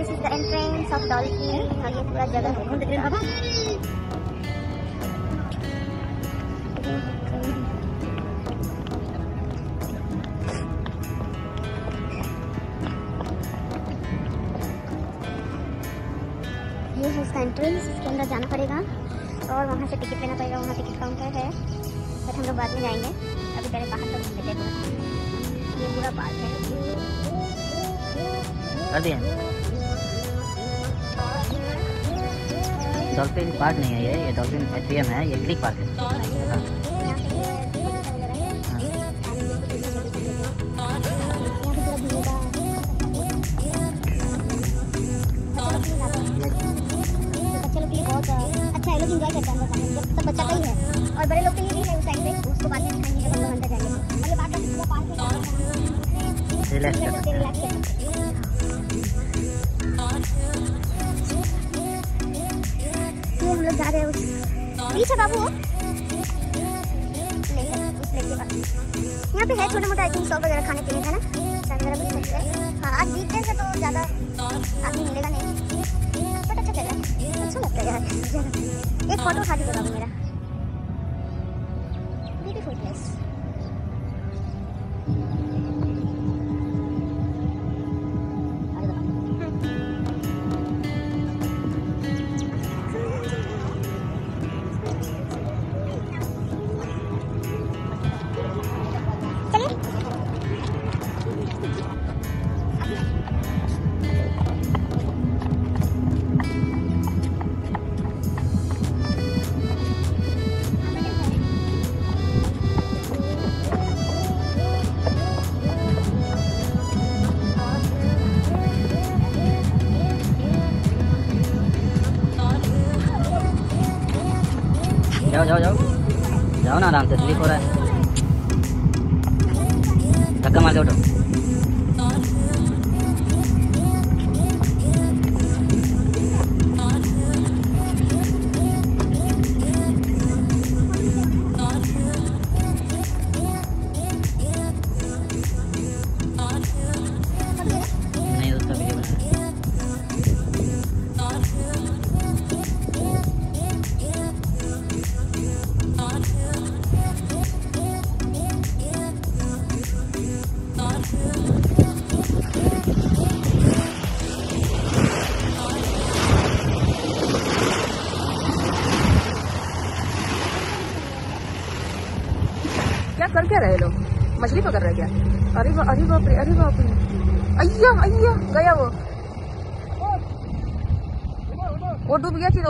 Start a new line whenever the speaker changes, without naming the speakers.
this is the entrance of Dolphy और ये पूरा जगह ये है इसका एंट्रेंस इसके अंदर जाना पड़ेगा और वहाँ से टिकट लेना पड़ेगा, वहाँ टिकट काउंटर है। बट हम लोग बाद में जाएँगे। अभी पहले बाहर तक घूमते देखो। ये पूरा पार्क है।
हाँ अरे डॉल्फिन पार्क नहीं है ये ये डॉल्फिन एट्रियम है, ये क्लिक पार्क है। वगैरह है।
बच्चे लोग इंजॉय करते हैं, सब बच्चा का ही है। और बड़े लोग के लिए भी है उस साइड पे।
रहे
यहाँ पे है छोटा मोटा आई थिंक शॉप वगैरह खाने पीने का ना वगैरह भी सकते हैं आज वीकडेज है तो ज़्यादा आदमी मिलेगा नहीं बट अच्छा जगह है अच्छा लगता है यार एक फ़ोटो उठा दीजिए बाबू मेरा ब्यूटीफुल प्लेस
जाओ जाओ जाओ जाओ ना आराम से स्लिप हो रहा है धक्का मार के उठो
क्या कर क्या रहे लोग? मछली पकड़ रहे क्या? अरे बा, अरे बाप रे अरे बाप रे। अय्या अय्या गया वो। वो डूब गया फिर